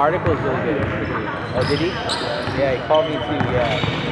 Articles. really good. Oh, did he? Yeah, he called me too. Yeah. Uh,